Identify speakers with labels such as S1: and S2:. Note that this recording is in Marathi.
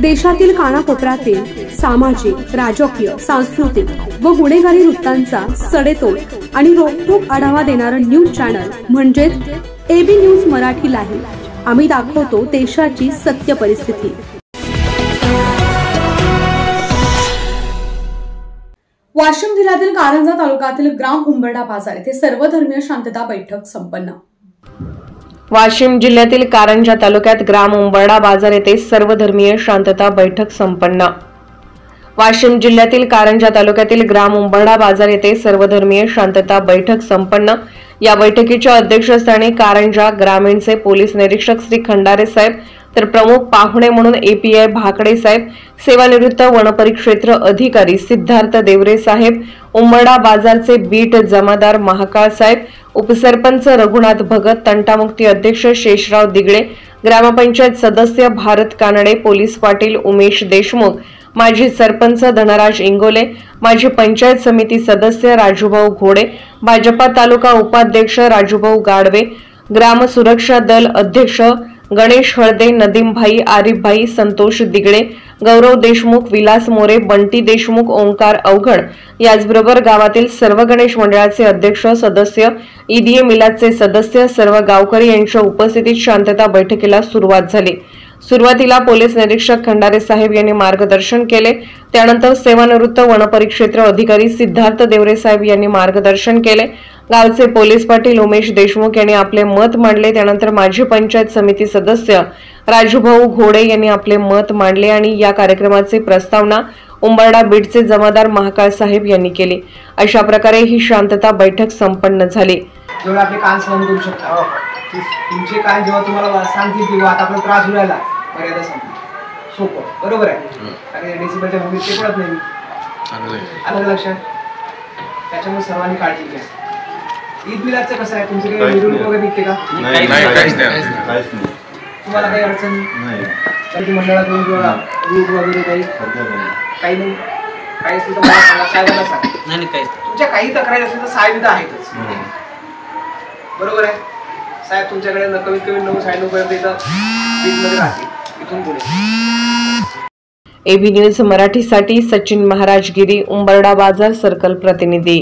S1: देशातील कानाकोपऱ्यातील सामाजिक राजकीय सांस्कृतिक व गुन्हेगारी वृत्तांचा सडेतोड आणि रोखोक आढावा देणारं न्यूज चॅनल म्हणजेच एबी न्यूज मराठीलाही आम्ही दाखवतो देशाची सत्य परिस्थिती. वाशिम जिल्ह्यातील कारंजा तालुक्यातील ग्राम उंबरडा बाजार येथे सर्वधर्मीय शांतता बैठक संपन्न.
S2: वाशिम जिल्ह्यातील कारंजा तालुक्यात ग्राम उंबरडा बाजार येथे सर्वधर्मीय शांतता बैठक संपन्न. वाशिम जिल्ह्यातील कारंजा तालुक्यातील ग्राम उंबरडा बाजार येथे सर्वधर्मीय शांतता बैठक संपन्न. या बैठकीच्या अध्यक्षस्थानी कारंजा ग्रामीणचे पोलीस निरीक्षक श्री खंडारे साहेब तर प्रमुख पाहुणे म्हणून एपीआय भाकडे साहेब सेवानिवृत्त वनपरिक्षेत्र अधिकारी सिद्धार्थ देवरे साहेब उंबरडा बाजारचे बीट जमादार महाकाळ साहेब उपसरपंच रघुनाथ भगत तंटामुक्ती अध्यक्ष शेषराव दिगळे ग्रामपंचायत सदस्य भारत कानडे पोलीस पाटील उमेश देशमुख माजी सरपंच धनराज इंगोले माजी पंचायत समिती सदस्य राजूभाऊ घोडे भाजपा तालुका उपाध्यक्ष राजूभाऊ गाडवे ग्राम सुरक्षा दल अध्यक्ष गणेश हळदे नदीमभाई आरिफभाई संतोष दिगडे गौरव देशमुख विलास मोरे बंटी देशमुख ओंकार अवघड याचबरोबर गावातील सर्व गणेश मंडळाचे अध्यक्ष सदस्य ईदीए मिलादचे सदस्य सर्व गावकरी यांच्या उपस्थितीत शांतता बैठकीला सुरुवात झाली. सुरुवातीला पोलीस निरीक्षक खंडारे साहेब यांनी मार्गदर्शन केले. त्यानंतर सेवानिवृत्त वनपरिक्षेत्र अधिकारी सिद्धार्थ देवरे साहेब यांनी मार्गदर्शन केले. गावचे पोलीस पाटील उमेश देशमुख यांनी आपले मत मांडले. त्यानंतर माजी पंचायत समिती सदस्य राजूभाऊ घोडे यांनी आपले मत मांडले आणि या कार्यक्रमाची प्रस्तावना उंबरडा बीडचे जमादार महाकाळ साहेब यांनी केली. अशा प्रकारे ही शांतता बैठक संपन्न झाली.
S3: तुमचे कान जेव्हा तुम्हाला सांगतील किंवा आता आपला त्रास व्हायला मर्यादा सांगतील सोपं. बरोबर आहे? कारण डेसिबलच्या भूमीत ते पडत नाही. आलं लक्षात? त्याच्यामुळे सर्वांनी काळजी घ्या. ईद मिलादचं कसं आहे? तुमचे काही मिरवणूक. वगैरे निघते का?
S4: नाही
S5: नाही, काहीच नाही.
S4: काहीच नाही.
S3: तुम्हाला काही अडचण?
S4: नाही.
S3: काही मंडळाकडून किंवा रूट वगैरे काही? काही नाही? काही असेल तर मला सांगा. साहेबांना तुमच्या काही तक्रारी असतील तर साहेब इथं आहेतच बरोबर आहे? साहेब तुमच्याकडे कमीत कमी नऊ साडे पर्यंत इथं बीटमध्ये राहतील. इथून पुढे.
S2: एबी न्यूज मराठीसाठी सचिन महाराजगिरी उंबरडा बाजार सर्कल प्रतिनिधी.